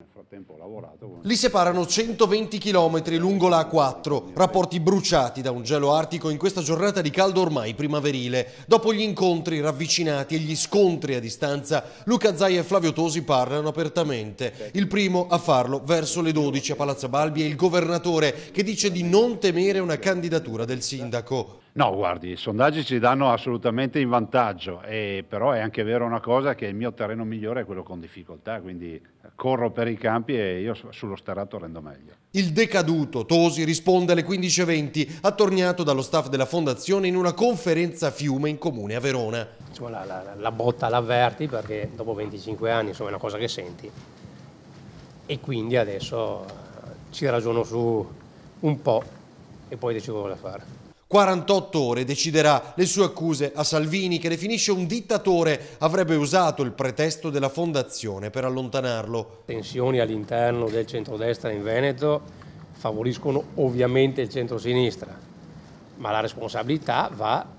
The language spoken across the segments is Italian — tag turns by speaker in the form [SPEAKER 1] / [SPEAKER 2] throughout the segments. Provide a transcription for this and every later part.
[SPEAKER 1] Nel frattempo lavorato.
[SPEAKER 2] Li separano 120 km lungo la A4, rapporti bruciati da un gelo artico in questa giornata di caldo ormai primaverile. Dopo gli incontri ravvicinati e gli scontri a distanza, Luca Zai e Flavio Tosi parlano apertamente. Il primo a farlo verso le 12 a Palazzo Balbi è il governatore che dice di non temere una candidatura del sindaco.
[SPEAKER 1] No, guardi, i sondaggi ci danno assolutamente in vantaggio, e però è anche vero una cosa che il mio terreno migliore è quello con difficoltà, quindi corro per i campi e io sullo sterrato rendo meglio.
[SPEAKER 2] Il decaduto Tosi risponde alle 15.20, attorniato dallo staff della fondazione in una conferenza a fiume in comune a Verona.
[SPEAKER 3] Insomma, la, la, la botta l'avverti perché dopo 25 anni insomma, è una cosa che senti e quindi adesso ci ragiono su un po' e poi decido cosa fare.
[SPEAKER 2] 48 ore deciderà le sue accuse a Salvini che definisce un dittatore avrebbe usato il pretesto della fondazione per allontanarlo.
[SPEAKER 3] Tensioni all'interno del centrodestra in Veneto favoriscono ovviamente il centrosinistra, ma la responsabilità va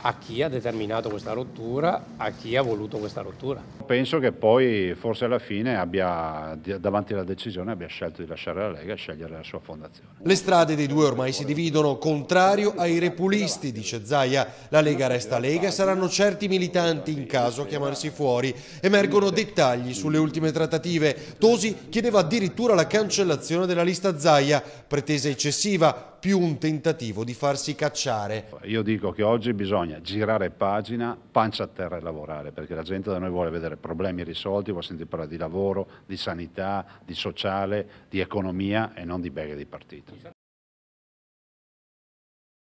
[SPEAKER 3] a chi ha determinato questa rottura, a chi ha voluto questa rottura.
[SPEAKER 1] Penso che poi forse alla fine abbia, davanti alla decisione abbia scelto di lasciare la Lega e scegliere la sua fondazione.
[SPEAKER 2] Le strade dei due ormai si dividono, contrario ai repulisti, dice Zaia. La Lega resta Lega e saranno certi militanti in caso a chiamarsi fuori. Emergono dettagli sulle ultime trattative. Tosi chiedeva addirittura la cancellazione della lista Zaia, pretesa eccessiva, più un tentativo di farsi cacciare.
[SPEAKER 1] Io dico che oggi bisogna girare pagina, pancia a terra e lavorare, perché la gente da noi vuole vedere problemi risolti, vuole sentire parlare di lavoro, di sanità, di sociale, di economia e non di beghe di partito.